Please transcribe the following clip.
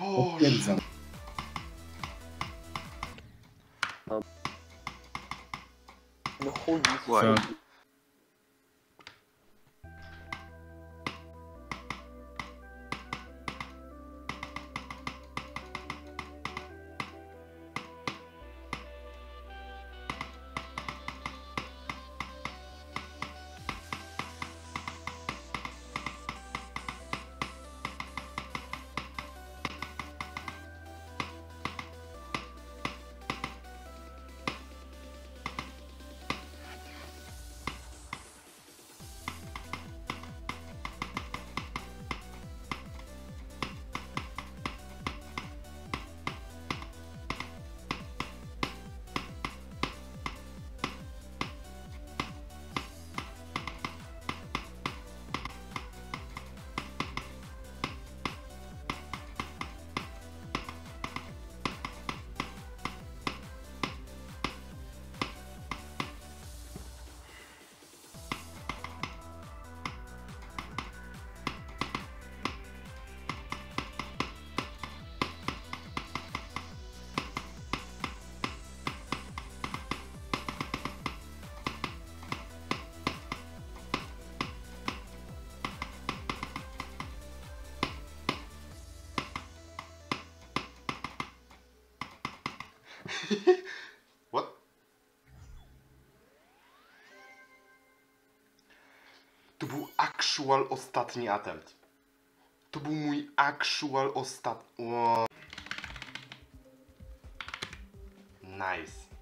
Boże. Potwierdzam. No chuj, Co? What? To był actual ostatni attempt. To był mój actual ostatni... Nice.